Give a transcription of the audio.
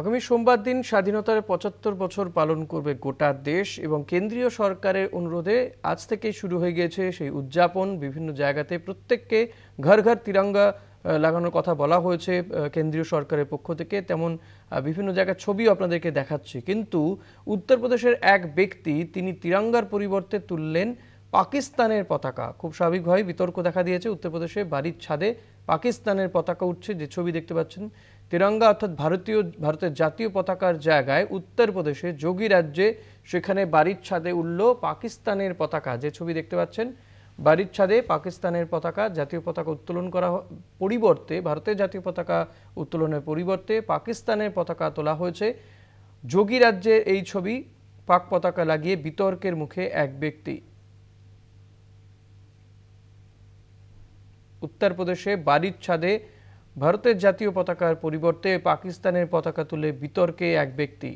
আগামী সোমবার দিন স্বাধীনতার পঁচাত্তর বছর পালন করবে গোটা দেশ এবং কেন্দ্রীয় সরকারের অনুরোধে আজ থেকেই শুরু হয়ে গিয়েছে সেই উদযাপন। বিভিন্ন জায়গাতে প্রত্যেককে ঘর ঘর তিরঙ্গা লাগানোর কথা বলা হয়েছে কেন্দ্রীয় সরকারের পক্ষ থেকে। তেমন বিভিন্ন জায়গার ছবিও আপনাদেরকে দেখাচ্ছি। কিন্তু উত্তরপ্রদেশের এক ব্যক্তি, তিনি তিরঙ্গার পরিবর্তে তুললেন পাকিস্তানের পতাকা। খুব স্বাভাবিকভাবে বিতর্ক দেখা দিয়েছে। উত্তরপ্রদেশে বাড়ির ছাদে পাকিস্তানের পতাকা উঠছে। যে ছবি দেখতে পাচ্ছেন তিরঙ্গা অর্থাৎ ভারতীয়, ভারতের জাতীয় পতাকার জায়গায় উত্তরপ্রদেশে যোগী রাজ্যে সেখানে বাড়ির ছাদে উঠল পাকিস্তানের পতাকা। যে ছবি দেখতে পাচ্ছেন, বাড়ির ছাদে পাকিস্তানের পতাকা, জাতীয় পতাকা উত্তোলন করা পরিবর্তে, ভারতের জাতীয় পতাকা উত্তোলনের পরিবর্তে পাকিস্তানের পতাকা তোলা হয়েছে। যোগী রাজ্যের এই ছবি পাক পতাকা লাগিয়ে বিতর্কের মুখে এক ব্যক্তি। উত্তরপ্রদেশে বাড়ির ছাদে ভারতের জাতীয় পতাকার পরিবর্তে পাকিস্তানের পতাকা তুলে বিতর্কে এক ব্যক্তি।